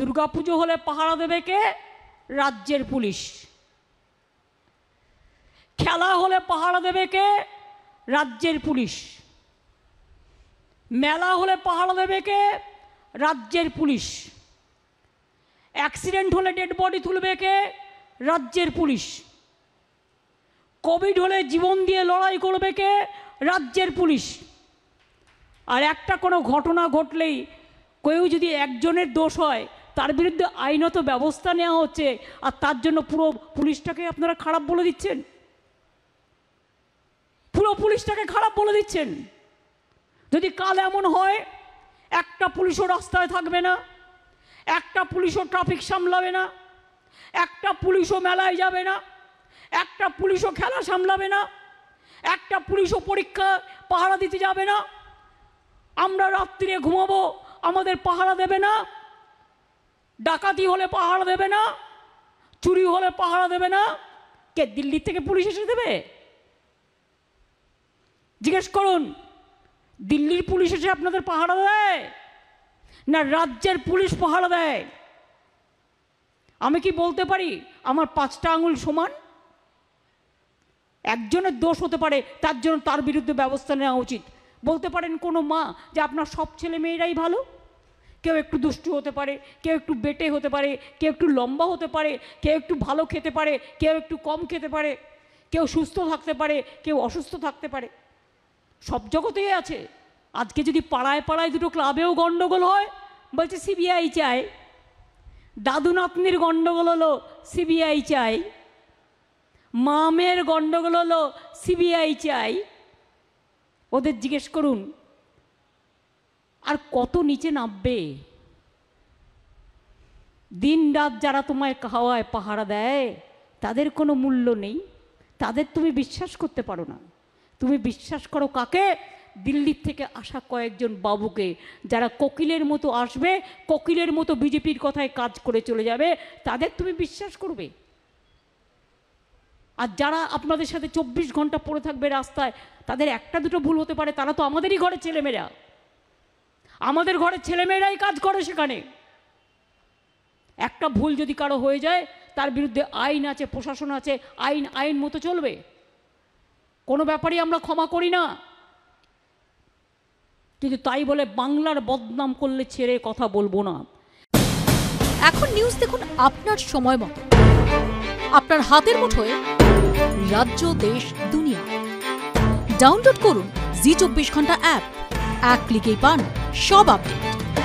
দুর্গাপুজো হলে পাহারা দেবে কে? রাজ্যের পুলিশ। খেলা হলে পাহারা দেবে কে? রাজ্যের পুলিশ। মেলা হলে পাহারা দেবে কে? রাজ্যের পুলিশ। অ্যাক্সিডেন্ট হলে ডেড বডি তুলবে কে? রাজ্যের পুলিশ। কোভিড হলে জীবন দিয়ে লড়াই করবে কে? রাজ্যের পুলিশ। আর একটা কোনো ঘটনা ঘটলেই কেউ যদি একজনের দোষ হয় তার বিরুদ্ধে আইনত ব্যবস্থা নেওয়া হচ্ছে আর তার জন্য পুরো পুলিশটাকে আপনারা খারাপ বলে দিচ্ছেন। পুরো পুলিশটাকে খারাপ বলে দিচ্ছেন। যদি কাল এমন হয়, একটা পুলিশও রাস্তায় থাকবে না, একটা পুলিশও ট্রাফিক সামলাবে না, একটা পুলিশও মেলায় যাবে না, একটা পুলিশও খেলা সামলাবে না, একটা পুলিশও পরীক্ষা পাহারা দিতে যাবে না। আমরা রাত্রিরে ঘুমাবো, আমাদের পাহারা দেবে না ডাকাতি হলে পাহারা দেবে না, চুরি হলে পাহারা দেবে না, কে দিল্লি থেকে পুলিশ এসে দেবে? জিজ্ঞেস করুন, দিল্লির পুলিশ এসে আপনাদের পাহারা দেয় না রাজ্যের পুলিশ পাহারা দেয়? আমি কি বলতে পারি, আমার পাঁচটা আঙুল সমান? একজনের দোষ হতে পারে, তার জন্য তার বিরুদ্ধে ব্যবস্থা নেওয়া উচিত। বলতে পারেন কোনো মা যে আপনার সব ছেলে মেয়েরাই ভালো? কেউ একটু দুষ্টু হতে পারে, কেউ একটু বেটে হতে পারে, কেউ একটু লম্বা হতে পারে, কেউ একটু ভালো খেতে পারে, কেউ একটু কম খেতে পারে, কেউ সুস্থ থাকতে পারে, কেউ অসুস্থ থাকতে পারে। সব জগতেই আছে। আজকে যদি পাড়ায় পাড়ায় দুটো ক্লাবেও গণ্ডগোল হয়, বলছে সিবিআই চায়। দাদু নাতনির গণ্ডগোল হলো সিবিআই চাই মামের গণ্ডগোল হলো সিবিআই চাই ওদের জিজ্ঞেস করুন। আর কত নিচে নামবে? দিন রাত যারা তোমায় খাওয়ায়, পাহারা দেয়, তাদের কোনো মূল্য নেই। তাদের তুমি বিশ্বাস করতে পারো না। তুমি বিশ্বাস করো কাকে? দিল্লির থেকে আসা কয়েকজন বাবুকে। যারা কোকিলের মতো আসবে, কোকিলের মতো বিজেপির কথায় কাজ করে চলে যাবে, তাদের তুমি বিশ্বাস করবে? আর যারা আপনাদের সাথে চব্বিশ ঘণ্টা পড়ে থাকবে রাস্তায়, তাদের একটা দুটো ভুল হতে পারে, তারা তো আমাদেরই ঘরে ছেলেমেয়েরা। আমাদের ঘরের ছেলেমেয়েরাই কাজ করে সেখানে। একটা ভুল যদি কারও হয়ে যায়, তার বিরুদ্ধে আইন আছে, প্রশাসন আছে, আইন আইন মতো চলবে। কোনো ব্যাপারেই আমরা ক্ষমা করি না। কিন্তু তাই বলে বাংলার বদনাম করলে ছেড়ে কথা বলব না। এখন নিউজ দেখুন আপনার সময় মতো। আপনার হাতের মুঠোয় রাজ্য, দেশ, দুনিয়া। ডাউনলোড করুন জি চব্বিশ ঘণ্টা অ্যাপ এক ক্লিকেই পান। সব আপডেট